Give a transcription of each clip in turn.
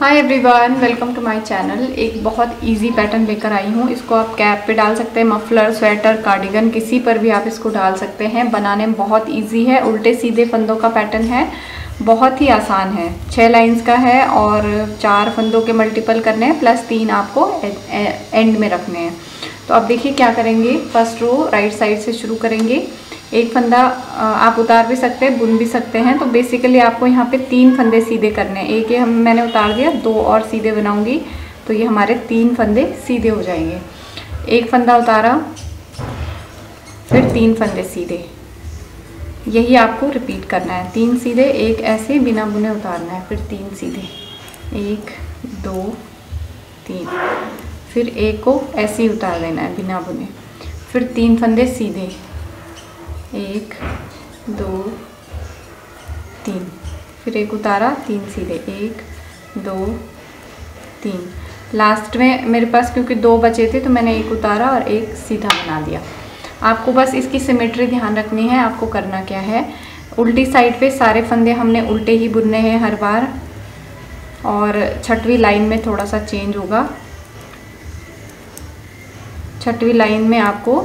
Hi everyone welcome to my channel एक बहुत easy pattern लेकर आई हूँ। इसको आप कैप पे डाल सकते हैं मफलर स्वेटर कार्डिगन किसी पर भी आप इसको डाल सकते हैं। बनाने में बहुत इजी है, उल्टे सीधे फंदों का पैटर्न है। बहुत ही आसान है। छः लाइंस का है और चार फंदों के मल्टीपल करने हैं प्लस तीन आपको एंड में रखने हैं। तो आप देखिए क्या करेंगे। फ़र्स्ट रो राइट साइड से शुरू करेंगे। एक फंदा आप उतार भी सकते हैं, बुन भी सकते हैं। तो बेसिकली आपको यहाँ पे तीन फंदे सीधे करने हैं। एक ये हम, मैंने उतार दिया, दो और सीधे बनाऊँगी। तो ये हमारे तीन फंदे सीधे हो जाएँगे। एक फंदा उतारा, फिर तीन फंदे सीधे। यही आपको रिपीट करना है। तीन सीधे, एक ऐसे बिना बुने उतारना है। फिर तीन सीधे। एक, दो, तीन। फिर एक को ऐसे ही उतार देना है, बिना बुने। फिर तीन फंदे सीधे। एक, दो, तीन। फिर एक उतारा, तीन सीधे। एक, दो, तीन। लास्ट में मेरे पास क्योंकि दो बचे थे तो मैंने एक उतारा और एक सीधा बना दिया। आपको बस इसकी सिमेट्री ध्यान रखनी है, आपको करना क्या है? उल्टी साइड पे सारे फंदे हमने उल्टे ही बुनने हैं हर बार। और छठवीं लाइन में थोड़ा सा चेंज होगा। छठवीं लाइन में आपको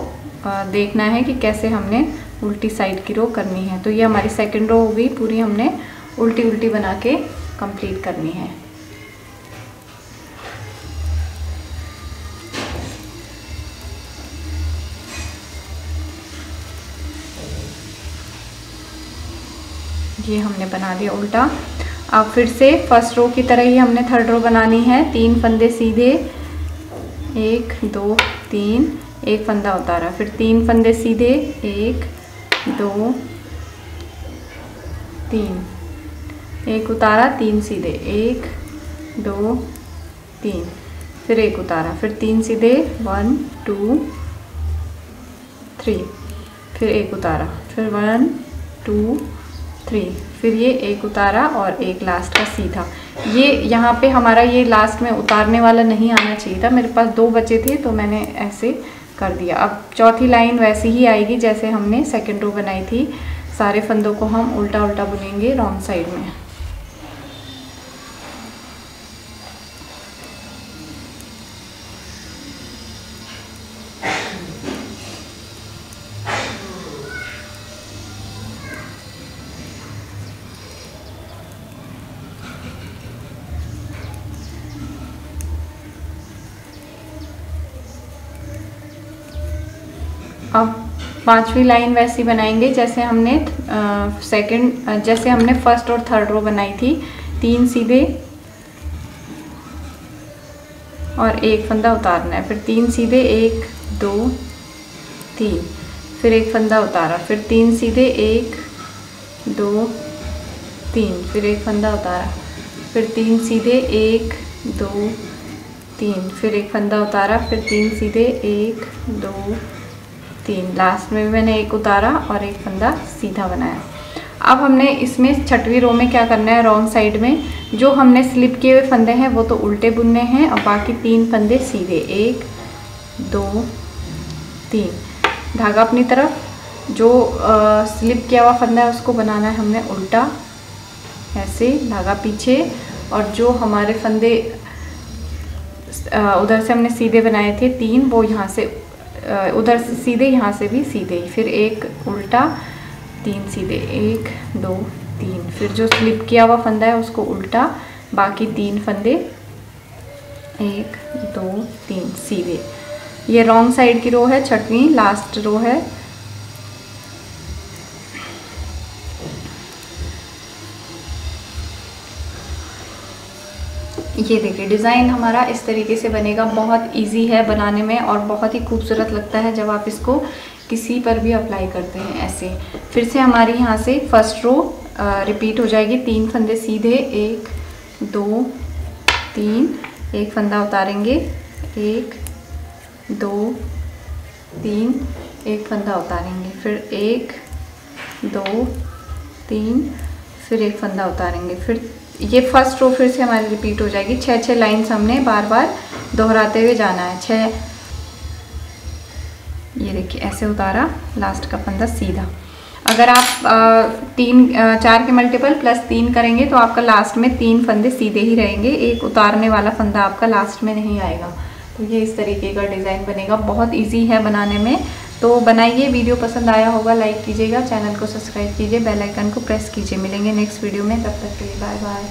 देखना है कि कैसे हमने उल्टी साइड की रो करनी है। तो ये हमारी सेकेंड रो हो गई पूरी हमने उल्टी उल्टी बना के कंप्लीट करनी है। ये हमने बना लिया उल्टा। अब फिर से फ़र्स्ट रो की तरह ही हमने थर्ड रो बनानी है। तीन फंदे सीधे। एक, दो, तीन। एक फंदा उतारा। फिर तीन फंदे सीधे। एक दो, तीन। एक उतारा, तीन सीधे। एक, दो, तीन। फिर एक उतारा। फिर तीन सीधे। One, two, three. फिर एक उतारा। फिर वन, टू, थ्री। फिर ये एक उतारा और एक लास्ट का सीधा। ये यहाँ पे हमारा ये लास्ट में उतारने वाला नहीं आना चाहिए था। मेरे पास दो बचे थे तो मैंने ऐसे कर दिया। अब चौथी लाइन वैसी ही आएगी जैसे हमने सेकेंड रो बनाई थी। सारे फंदों को हम उल्टा उल्टा बुनेंगे रॉन्ग साइड में। अब पांचवी लाइन वैसी बनाएँगे, जैसे हमने सेकंड जैसे हमने फ़र्स्ट और थर्ड रो बनाई थी। तीन सीधे और एक फंदा उतारना है। फिर तीन सीधे, एक, दो, तीन। फिर एक फंदा उतारा। फिर तीन सीधे, एक, दो, तीन। फिर एक फंदा उतारा। फिर तीन सीधे, एक, दो, तीन। फिर एक फंदा उतारा। फिर तीन सीधे, एक, दो तीन। लास्ट में भी मैंने एक उतारा और एक फंदा सीधा बनाया। अब हमने इसमें छठवीं रो में क्या करना है? रॉन्ग साइड में जो हमने स्लिप किए हुए फंदे हैं वो तो उल्टे बुनने हैं और बाकी तीन फंदे सीधे। एक दो तीन। धागा अपनी तरफ़। जो आ, स्लिप किया हुआ फंदा है उसको बनाना है हमने उल्टा। ऐसे धागा पीछे और जो हमारे फंदे उधर से हमने सीधे बनाए थे तीन वो यहाँ से उधर से सीधे यहाँ से भी सीधे फिर एक उल्टा, तीन सीधे, एक, दो, तीन, फिर जो स्लिप किया हुआ फंदा है उसको उल्टा, बाकी तीन फंदे, एक, दो, तीन, सीधे। ये रॉन्ग साइड की रो है, छठवीं लास्ट रो है। ये देखिए, डिज़ाइन हमारा इस तरीके से बनेगा, बहुत इजी है बनाने में और बहुत ही खूबसूरत लगता है जब आप इसको किसी पर भी अप्लाई करते हैं ऐसे। फिर से हमारी यहाँ से फ़र्स्ट रो रिपीट हो जाएगी, तीन फंदे सीधे, एक, दो, तीन, एक फंदा उतारेंगे, एक, दो, तीन, एक फंदा उतारेंगे, फिर एक, दो, तीन, फिर एक फंदा उतारेंगे, फिर ये फ़र्स्ट रो फिर से हमारी रिपीट हो जाएगी। छः छः लाइन्स हमने बार बार दोहराते हुए जाना है। छः ये देखिए ऐसे उतारा लास्ट का फंदा सीधा। अगर आप आ, तीन आ, चार के मल्टीपल प्लस तीन करेंगे तो आपका लास्ट में तीन फंदे सीधे ही रहेंगे। एक उतारने वाला फंदा आपका लास्ट में नहीं आएगा। तो ये इस तरीके का डिज़ाइन बनेगा। बहुत ईजी है बनाने में। तो बनाइए, वीडियो पसंद आया होगा लाइक कीजिएगा, चैनल को सब्सक्राइब कीजिए बेल आइकन को प्रेस कीजिए। मिलेंगे नेक्स्ट वीडियो में, तब तक के लिए बाय बाय